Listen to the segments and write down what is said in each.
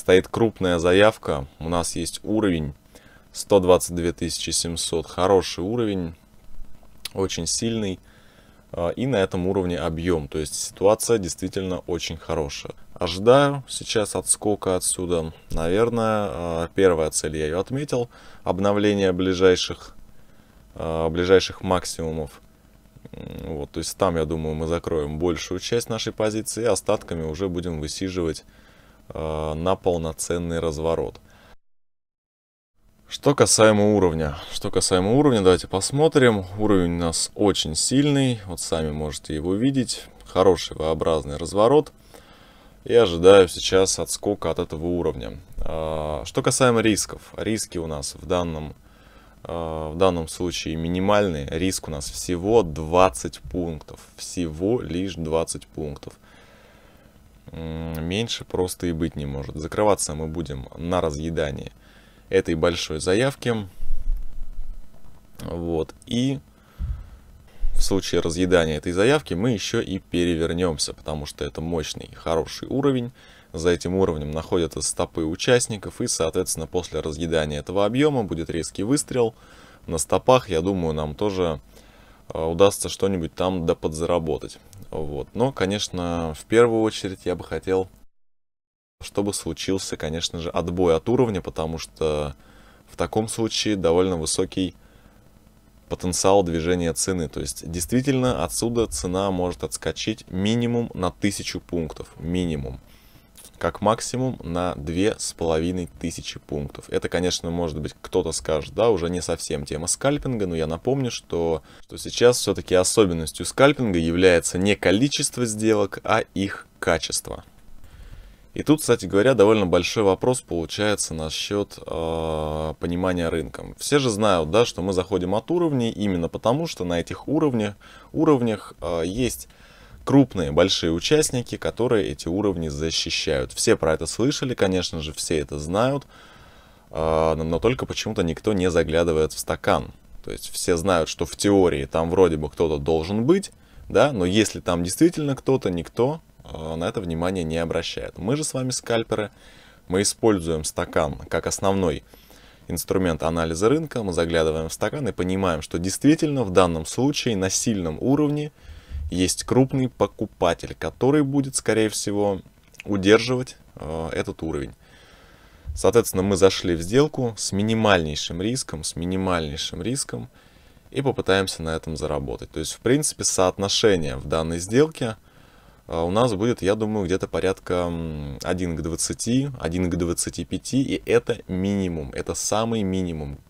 стоит крупная заявка. У нас есть уровень 122 700. Хороший уровень, очень сильный. А, и на этом уровне объем. То есть ситуация действительно очень хорошая. Ожидаю сейчас отскока отсюда. Наверное, а, первая цель я ее отметил. Обновление ближайших, а, ближайших максимумов. Вот, то есть там, я думаю, мы закроем большую часть нашей позиции. Остатками уже будем высиживать на полноценный разворот. Что касаемо уровня. Что касаемо уровня, давайте посмотрим. Уровень у нас очень сильный. Вот сами можете его видеть. Хороший V-образный разворот. И ожидаю сейчас отскока от этого уровня. А, что касаемо рисков. Риски у нас в данном, а, в данном случае минимальные. Риск у нас всего 20 пунктов. Всего лишь 20 пунктов. Меньше просто и быть не может. Закрываться мы будем на разъедание этой большой заявки. Вот. И в случае разъедания этой заявки мы еще и перевернемся, потому что это мощный, хороший уровень. За этим уровнем находятся стопы участников, и, соответственно, после разъедания этого объема будет резкий выстрел. На стопах, я думаю, нам тоже удастся что-нибудь там да подзаработать. Вот. Но, конечно, в первую очередь я бы хотел чтобы случился, конечно же, отбой от уровня, потому что в таком случае довольно высокий потенциал движения цены. То есть действительно отсюда цена может отскочить минимум на 1000 пунктов. Минимум. Как максимум на 2500 пунктов. Это, конечно, может быть, кто-то скажет, да, уже не совсем тема скальпинга, но я напомню, что, что сейчас все-таки особенностью скальпинга является не количество сделок, а их качество. И тут, кстати говоря, довольно большой вопрос получается насчет э, понимания рынка. Все же знают, да, что мы заходим от уровней именно потому, что на этих уровнях, уровнях э, есть крупные, большие участники, которые эти уровни защищают. Все про это слышали, конечно же, все это знают, э, но только почему-то никто не заглядывает в стакан. То есть все знают, что в теории там вроде бы кто-то должен быть, да, но если там действительно кто-то, никто Э, на это внимание не обращает. Мы же с вами скальперы, мы используем стакан как основной инструмент анализа рынка, мы заглядываем в стакан и понимаем, что действительно в данном случае на сильном уровне есть крупный покупатель, который будет, скорее всего, удерживать э, этот уровень. Соответственно, мы зашли в сделку с минимальнейшим риском, с минимальнейшим риском и попытаемся на этом заработать. То есть, в принципе, соотношение в данной сделке – а у нас будет, я думаю, где-то порядка 1 к 20, 1 к 25, и это минимум, это самый минимум.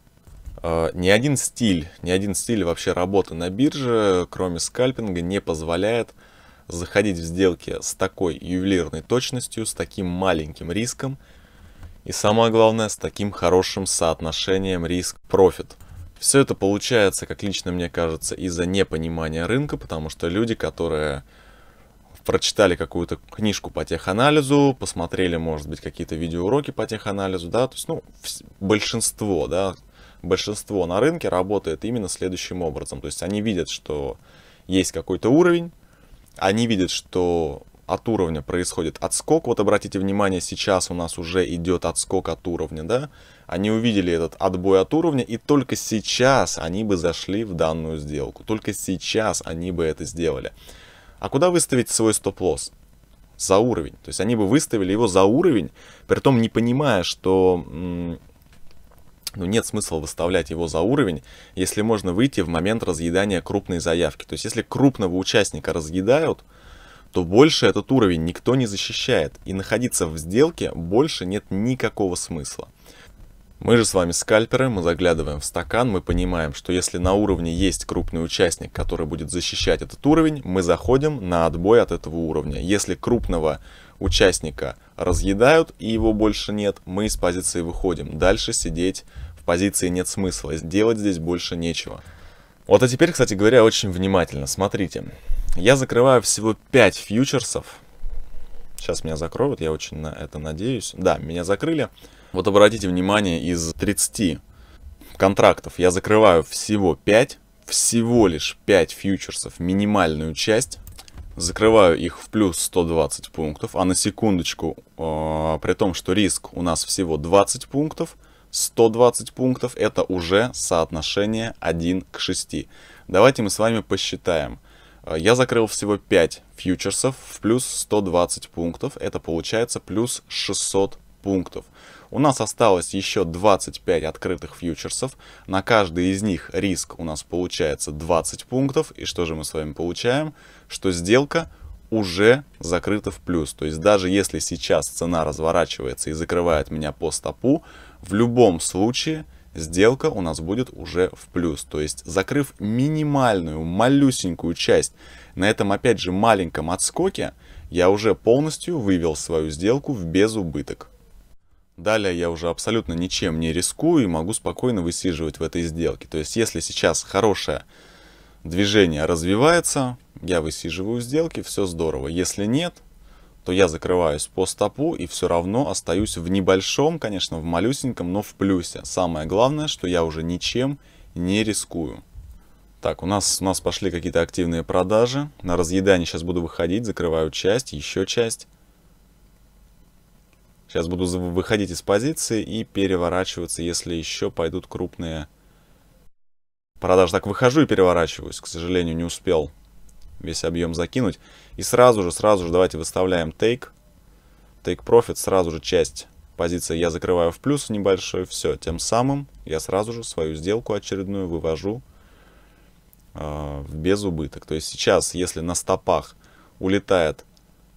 А, ни один стиль, ни один стиль вообще работы на бирже, кроме скальпинга, не позволяет заходить в сделки с такой ювелирной точностью, с таким маленьким риском, и самое главное, с таким хорошим соотношением риск-профит. Все это получается, как лично мне кажется, из-за непонимания рынка, потому что люди, которые прочитали какую-то книжку по теханализу, посмотрели, может быть, какие-то видеоуроки по теханализу, да, то есть, ну, большинство, да, большинство на рынке работает именно следующим образом. То есть они видят, что есть какой-то уровень, они видят, что от уровня происходит отскок. Вот обратите внимание, сейчас у нас уже идет отскок от уровня, да? Они увидели этот отбой от уровня, и только сейчас они бы зашли в данную сделку. Только сейчас они бы это сделали. А куда выставить свой стоп-лосс? За уровень. То есть они бы выставили его за уровень, при том не понимая, что ну, нет смысла выставлять его за уровень, если можно выйти в момент разъедания крупной заявки. То есть если крупного участника разъедают, то больше этот уровень никто не защищает. И находиться в сделке больше нет никакого смысла. Мы же с вами скальперы, мы заглядываем в стакан, мы понимаем, что если на уровне есть крупный участник, который будет защищать этот уровень, мы заходим на отбой от этого уровня. Если крупного участника разъедают и его больше нет, мы из позиции выходим. Дальше сидеть в позиции нет смысла, делать здесь больше нечего. Вот а теперь, кстати говоря, очень внимательно, смотрите. Я закрываю всего 5 фьючерсов. Сейчас меня закроют, я очень на это надеюсь. Да, меня закрыли. Вот обратите внимание, из 30 контрактов я закрываю всего 5, всего лишь 5 фьючерсов, минимальную часть. закрываю их в плюс 120 пунктов, а на секундочку, э, при том, что риск у нас всего 20 пунктов, 120 пунктов это уже соотношение 1 к 6. Давайте мы с вами посчитаем. Э, я закрыл всего 5 фьючерсов в плюс 120 пунктов, это получается плюс 600 пунктов. У нас осталось еще 25 открытых фьючерсов. На каждый из них риск у нас получается 20 пунктов. И что же мы с вами получаем? Что сделка уже закрыта в плюс. То есть даже если сейчас цена разворачивается и закрывает меня по стопу, в любом случае сделка у нас будет уже в плюс. То есть закрыв минимальную, малюсенькую часть на этом опять же маленьком отскоке, я уже полностью вывел свою сделку в безубыток. Далее я уже абсолютно ничем не рискую и могу спокойно высиживать в этой сделке. То есть если сейчас хорошее движение развивается, я высиживаю сделки, все здорово. Если нет, то я закрываюсь по стопу и все равно остаюсь в небольшом, конечно, в малюсеньком, но в плюсе. Самое главное, что я уже ничем не рискую. Так, у нас, у нас пошли какие-то активные продажи. На разъедание сейчас буду выходить, закрываю часть, еще часть. Сейчас буду выходить из позиции и переворачиваться, если еще пойдут крупные продажи. Так, выхожу и переворачиваюсь. К сожалению, не успел весь объем закинуть. И сразу же, сразу же давайте выставляем take. Take profit, сразу же часть позиции я закрываю в плюс небольшой. Все, тем самым я сразу же свою сделку очередную вывожу э, в безубыток. То есть сейчас, если на стопах улетает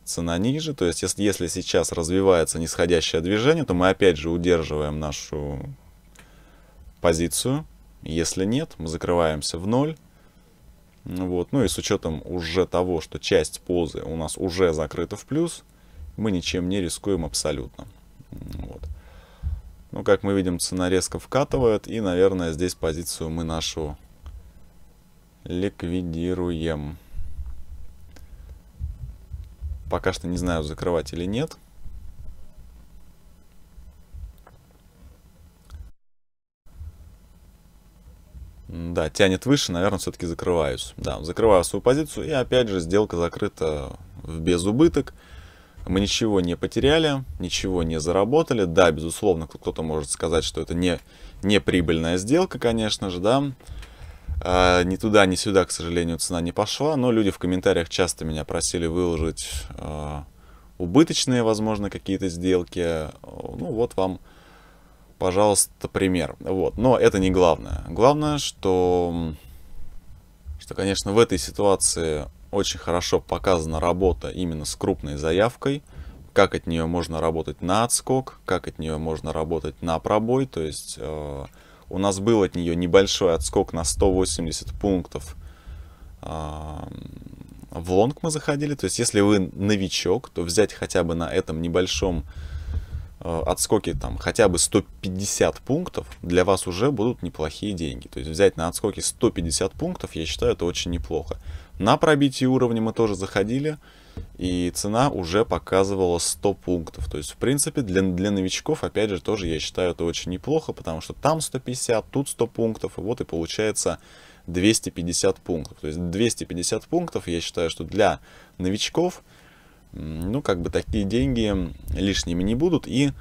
цена ниже. То есть, если, если сейчас развивается нисходящее движение, то мы опять же удерживаем нашу позицию. Если нет, мы закрываемся в ноль. Вот. Ну и с учетом уже того, что часть позы у нас уже закрыта в плюс, мы ничем не рискуем абсолютно. Вот. Ну, как мы видим, цена резко вкатывает, и, наверное, здесь позицию мы нашу ликвидируем. Пока что не знаю, закрывать или нет. Да, тянет выше, наверное, все-таки закрываюсь. Да, закрываю свою позицию, и опять же сделка закрыта в безубыток. Мы ничего не потеряли, ничего не заработали. Да, безусловно, кто-то может сказать, что это не, не прибыльная сделка, конечно же, да. А, ни туда, ни сюда, к сожалению, цена не пошла, но люди в комментариях часто меня просили выложить а, убыточные, возможно, какие-то сделки. Ну, вот вам, пожалуйста, пример. Вот. Но это не главное. Главное, что, что, конечно, в этой ситуации очень хорошо показана работа именно с крупной заявкой, как от нее можно работать на отскок, как от нее можно работать на пробой, то есть а, у нас был от нее небольшой отскок на 180 пунктов. В лонг мы заходили. То есть, если вы новичок, то взять хотя бы на этом небольшом отскоке там хотя бы 150 пунктов, для вас уже будут неплохие деньги. То есть взять на отскоке 150 пунктов, я считаю, это очень неплохо. На пробитие уровня мы тоже заходили и цена уже показывала 100 пунктов. То есть, в принципе, для, для новичков, опять же, тоже я считаю это очень неплохо, потому что там 150, тут 100 пунктов, и вот и получается 250 пунктов. То есть 250 пунктов, я считаю, что для новичков, ну, как бы такие деньги лишними не будут, и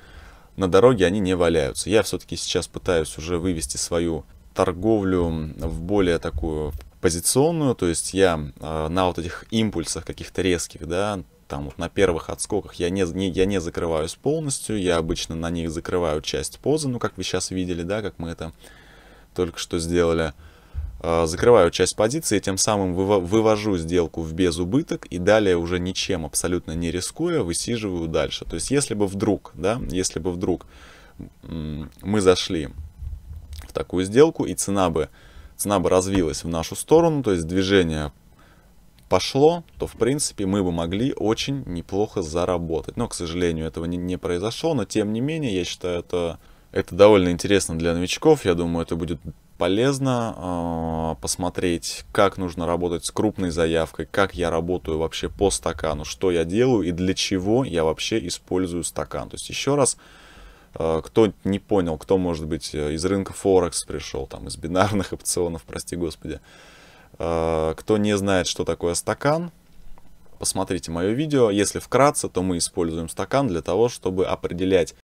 на дороге они не валяются. Я все-таки сейчас пытаюсь уже вывести свою торговлю в более такую позиционную, то есть я э, на вот этих импульсах каких-то резких, да, там вот на первых отскоках я не, не, я не закрываюсь полностью, я обычно на них закрываю часть позы, ну как вы сейчас видели, да, как мы это только что сделали. Э, закрываю часть позиции, тем самым вывожу сделку в безубыток и далее уже ничем абсолютно не рискуя высиживаю дальше. То есть если бы вдруг, да, если бы вдруг мы зашли в такую сделку и цена бы цена бы развилась в нашу сторону, то есть движение пошло, то в принципе мы бы могли очень неплохо заработать. Но, к сожалению, этого не, не произошло, но тем не менее, я считаю, это, это довольно интересно для новичков. Я думаю, это будет полезно э, посмотреть, как нужно работать с крупной заявкой, как я работаю вообще по стакану, что я делаю и для чего я вообще использую стакан. То есть еще раз Э, кто не понял, кто, может быть, э, из рынка Форекс пришел, там, из бинарных опционов, прости господи. Э, кто не знает, что такое стакан, посмотрите мое видео. Если вкратце, то мы используем стакан для того, чтобы определять